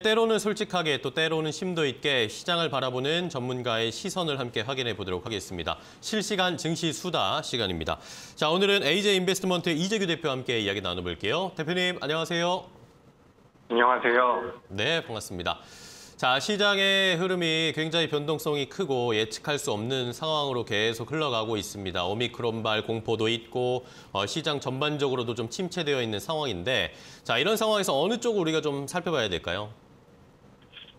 때로는 솔직하게 또 때로는 심도 있게 시장을 바라보는 전문가의 시선을 함께 확인해 보도록 하겠습니다. 실시간 증시 수다 시간입니다. 자, 오늘은 AJ 인베스트먼트 이재규 대표와 함께 이야기 나눠볼게요. 대표님 안녕하세요. 안녕하세요. 네, 반갑습니다. 자, 시장의 흐름이 굉장히 변동성이 크고 예측할 수 없는 상황으로 계속 흘러가고 있습니다. 오미크론발 공포도 있고 어, 시장 전반적으로도 좀 침체되어 있는 상황인데 자, 이런 상황에서 어느 쪽을 우리가 좀 살펴봐야 될까요?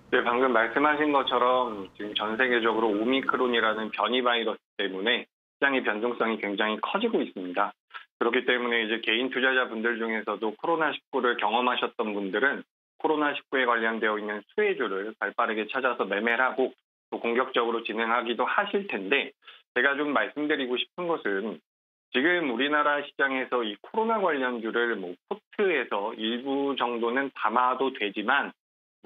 네, 방금 말씀하신 것처럼 지금 전 세계적으로 오미크론이라는 변이 바이러스 때문에 시장의 변동성이 굉장히 커지고 있습니다. 그렇기 때문에 이제 개인 투자자분들 중에서도 코로나19를 경험하셨던 분들은 코로나19에 관련되어 있는 수혜주를 발 빠르게 찾아서 매매를 하고 또 공격적으로 진행하기도 하실 텐데 제가 좀 말씀드리고 싶은 것은 지금 우리나라 시장에서 이 코로나 관련주를 뭐 포트에서 일부 정도는 담아도 되지만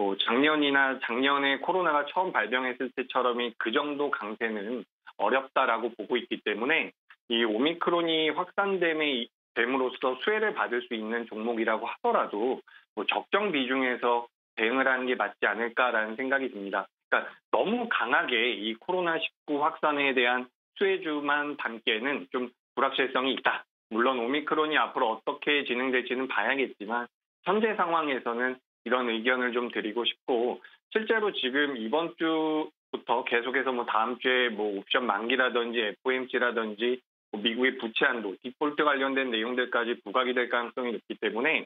뭐 작년이나 작년에 코로나가 처음 발병했을 때처럼이 그 정도 강세는 어렵다라고 보고 있기 때문에 이 오미크론이 확산됨에 됨으로써 수혜를 받을 수 있는 종목이라고 하더라도 뭐 적정 비중에서 대응을 하는 게 맞지 않을까라는 생각이 듭니다. 그러니까 너무 강하게 이 코로나19 확산에 대한 수혜주만 담기에는 좀 불확실성이 있다. 물론 오미크론이 앞으로 어떻게 진행될지는 봐야겠지만 현재 상황에서는 이런 의견을 좀 드리고 싶고 실제로 지금 이번 주부터 계속해서 뭐 다음 주에 뭐 옵션 만기라든지 FOMC라든지 뭐 미국의 부채 한도, 디폴트 관련된 내용들까지 부각이 될 가능성이 높기 때문에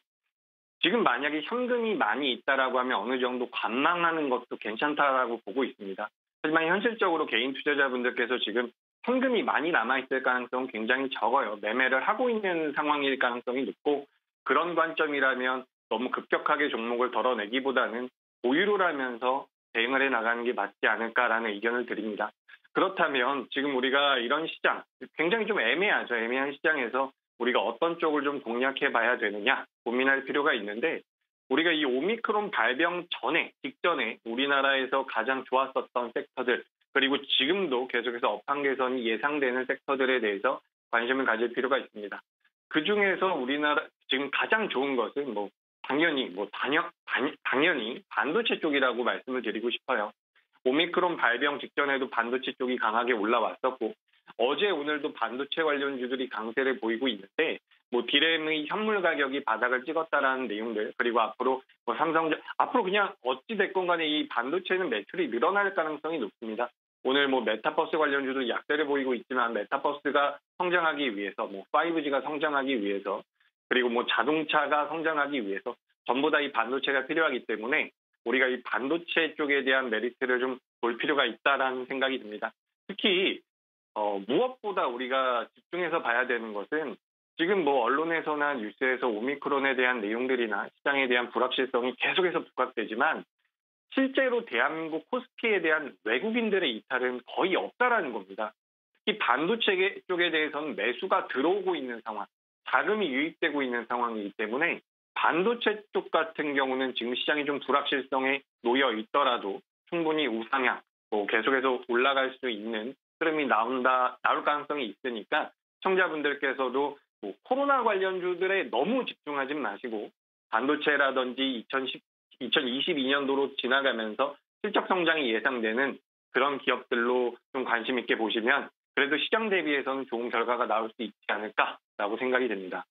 지금 만약에 현금이 많이 있다라고 하면 어느 정도 관망하는 것도 괜찮다라고 보고 있습니다. 하지만 현실적으로 개인 투자자분들께서 지금 현금이 많이 남아있을 가능성은 굉장히 적어요. 매매를 하고 있는 상황일 가능성이 높고 그런 관점이라면 너무 급격하게 종목을 덜어내기보다는 보유를 하면서 대응을 해 나가는 게 맞지 않을까라는 의견을 드립니다. 그렇다면 지금 우리가 이런 시장, 굉장히 좀 애매하죠. 애매한 시장에서 우리가 어떤 쪽을 좀 공략해 봐야 되느냐 고민할 필요가 있는데 우리가 이 오미크론 발병 전에, 직전에 우리나라에서 가장 좋았었던 섹터들, 그리고 지금도 계속해서 업황 개선이 예상되는 섹터들에 대해서 관심을 가질 필요가 있습니다. 그 중에서 우리나라 지금 가장 좋은 것은 뭐 당연히 뭐 단연, 당연히 반도체 쪽이라고 말씀을 드리고 싶어요. 오미크론 발병 직전에도 반도체 쪽이 강하게 올라왔었고 어제 오늘도 반도체 관련주들이 강세를 보이고 있는데 뭐 디램의 현물 가격이 바닥을 찍었다라는 내용들 그리고 앞으로 뭐 삼성 앞으로 그냥 어찌 됐건 간에 이 반도체는 매출이 늘어날 가능성이 높습니다. 오늘 뭐 메타버스 관련주도 약세를 보이고 있지만 메타버스가 성장하기 위해서 뭐 5G가 성장하기 위해서 그리고 뭐 자동차가 성장하기 위해서 전부 다 이 반도체가 필요하기 때문에 우리가 이 반도체 쪽에 대한 메리트를 좀 볼 필요가 있다라는 생각이 듭니다. 특히 어, 무엇보다 우리가 집중해서 봐야 되는 것은 지금 뭐 언론에서나 뉴스에서 오미크론에 대한 내용들이나 시장에 대한 불확실성이 계속해서 부각되지만 실제로 대한민국 코스피에 대한 외국인들의 이탈은 거의 없다라는 겁니다. 특히 반도체 쪽에 대해서는 매수가 들어오고 있는 상황, 자금이 유입되고 있는 상황이기 때문에 반도체 쪽 같은 경우는 지금 시장이 좀 불확실성에 놓여 있더라도 충분히 우상향, 뭐 계속해서 올라갈 수 있는 흐름이 나온다, 나올 가능성이 있으니까 청자분들께서도 뭐 코로나 관련주들에 너무 집중하지 마시고 반도체라든지 2010, 2022년도로 지나가면서 실적 성장이 예상되는 그런 기업들로 좀 관심 있게 보시면 그래도 시장 대비해서는 좋은 결과가 나올 수 있지 않을까라고 생각이 됩니다.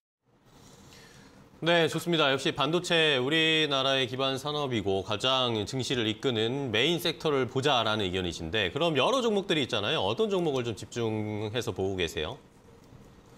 네, 좋습니다. 역시 반도체 우리나라의 기반 산업이고 가장 증시를 이끄는 메인 섹터를 보자라는 의견이신데 그럼 여러 종목들이 있잖아요. 어떤 종목을 좀 집중해서 보고 계세요?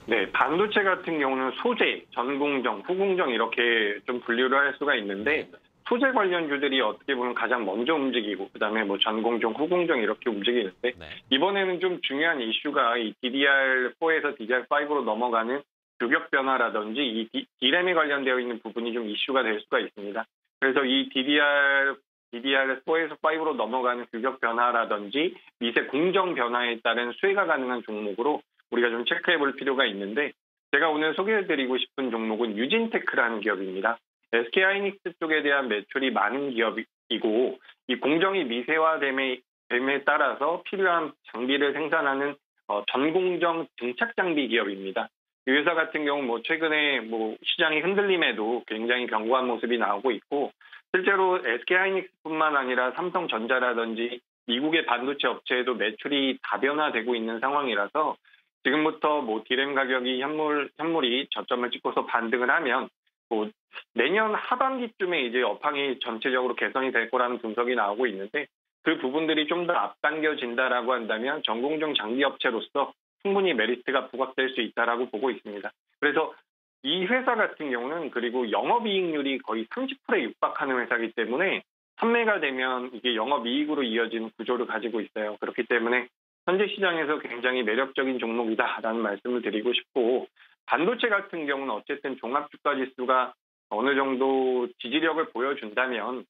네, 반도체 같은 경우는 소재, 전공정, 후공정 이렇게 좀 분류를 할 수가 있는데 소재 관련주들이 어떻게 보면 가장 먼저 움직이고 그다음에 뭐 전공정, 후공정 이렇게 움직이는데 네. 이번에는 좀 중요한 이슈가 이 DDR4에서 DDR5로 넘어가는 규격 변화라든지 이 디램에 관련되어 있는 부분이 좀 이슈가 될 수가 있습니다. 그래서 이 DDR DDR4에서 5로 넘어가는 규격 변화라든지 미세 공정 변화에 따른 수혜가 가능한 종목으로 우리가 좀 체크해 볼 필요가 있는데 제가 오늘 소개해 드리고 싶은 종목은 유진테크라는 기업입니다. SK 하이닉스 쪽에 대한 매출이 많은 기업이고 이 공정이 미세화됨에 됨에 따라서 필요한 장비를 생산하는 어, 전공정 증착 장비 기업입니다. 이 회사 같은 경우 뭐 최근에 뭐 시장이 흔들림에도 굉장히 견고한 모습이 나오고 있고 실제로 SK하이닉스뿐만 아니라 삼성전자라든지 미국의 반도체 업체에도 매출이 다변화되고 있는 상황이라서 지금부터 뭐 디램 가격이 현물 현물이 저점을 찍고서 반등을 하면 뭐 내년 하반기쯤에 이제 업황이 전체적으로 개선이 될 거라는 분석이 나오고 있는데 그 부분들이 좀 더 앞당겨진다라고 한다면 전공정 장비 업체로서 충분히 메리트가 부각될 수 있다라고 보고 있습니다. 그래서 이 회사 같은 경우는 그리고 영업이익률이 거의 30%에 육박하는 회사이기 때문에 판매가 되면 이게 영업이익으로 이어지는 구조를 가지고 있어요. 그렇기 때문에 현재 시장에서 굉장히 매력적인 종목이다라는 말씀을 드리고 싶고 반도체 같은 경우는 어쨌든 종합주가 지수가 어느 정도 지지력을 보여준다면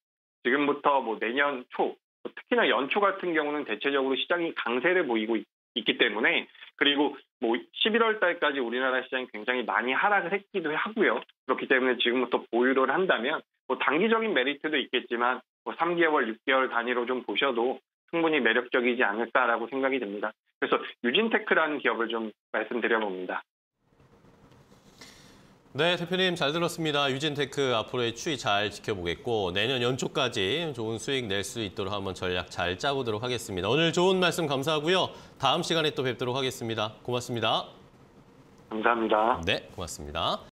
지금부터 뭐 내년 초 특히나 연초 같은 경우는 대체적으로 시장이 강세를 보이고 있, 기 때문에 그리고 뭐 11월 달까지 우리나라 시장이 굉장히 많이 하락을 했기도 하고요. 그렇기 때문에 지금부터 보유를 한다면 뭐 단기적인 메리트도 있겠지만 뭐 3개월, 6개월 단위로 좀 보셔도 충분히 매력적이지 않을까라고 생각이 듭니다. 그래서 유진테크라는 기업을 좀 말씀드려 봅니다. 네, 대표님 잘 들었습니다. 유진테크 앞으로의 추이 잘 지켜보겠고 내년 연초까지 좋은 수익 낼 수 있도록 한번 전략 잘 짜보도록 하겠습니다. 오늘 좋은 말씀 감사하고요. 다음 시간에 또 뵙도록 하겠습니다. 고맙습니다. 감사합니다. 네, 고맙습니다.